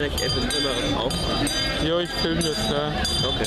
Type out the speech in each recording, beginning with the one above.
Ich App in Filmerin auf. Jo, ich filme jetzt, ja. Okay.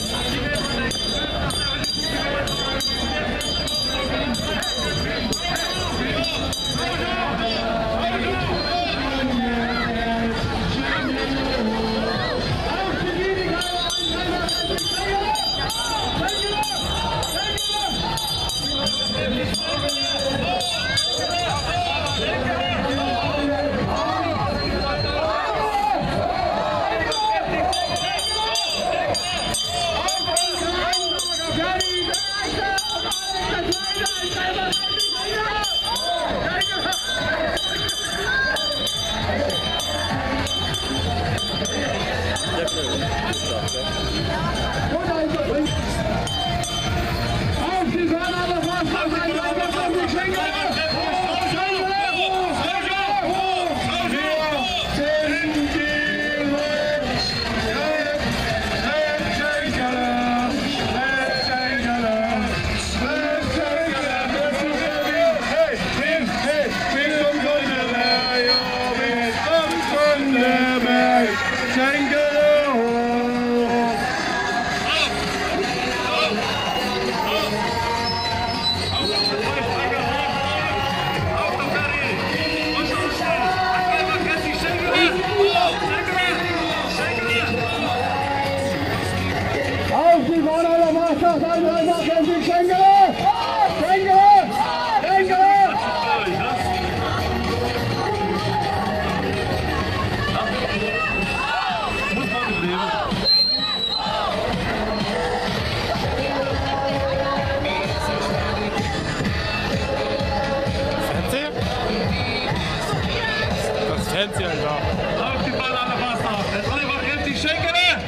Fernseher, ja. Auf die Vorderler Mannschaft, jetzt einfach kräftig Schengele!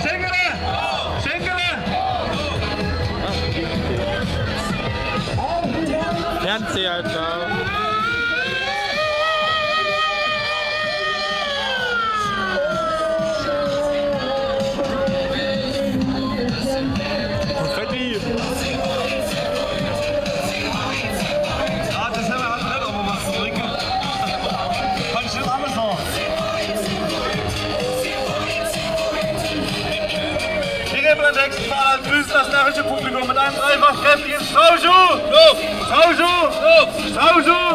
Schengele! Schengele! Fernseher, ja. Mit einem dreifach kräftigen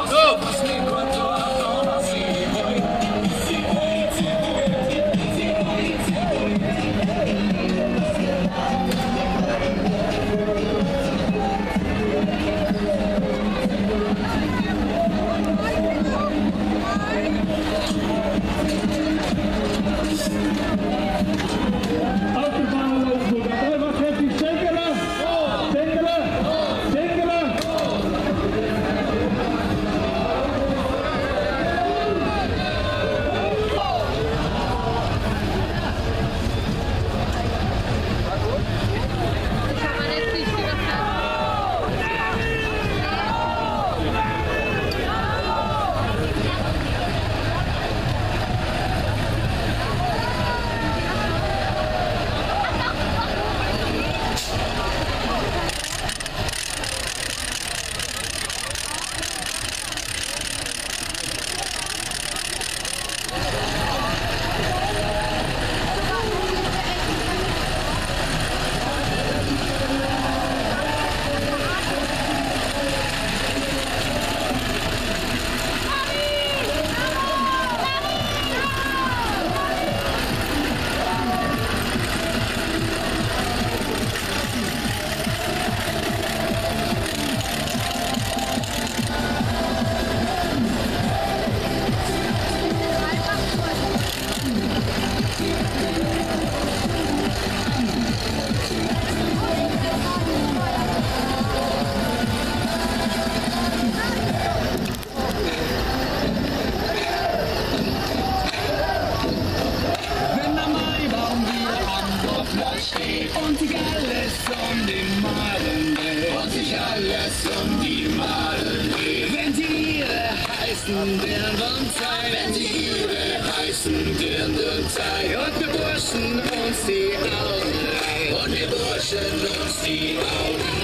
sich alles um die Malen dreht. Und sich alles um die Malen dreht. Wenn sie ihre heißen Dirndl zeigen. Wenn sie ihre heißen Dirndl zeigen. Und wir Burschen uns die Augen reihen. Und wir Burschen uns die Augen reihen.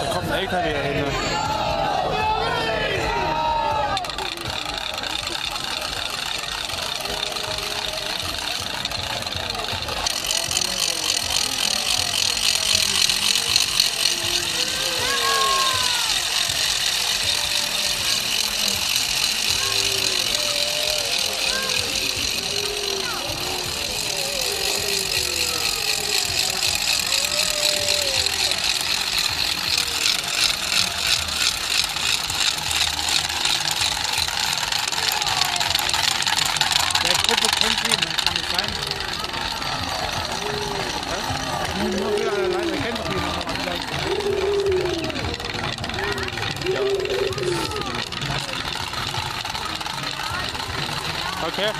Da kommt ein LKW hin. Ne? Prozent geben, das kann nicht sein. Was? Nur für allein, wir kennen doch jemanden. Ja. Okay.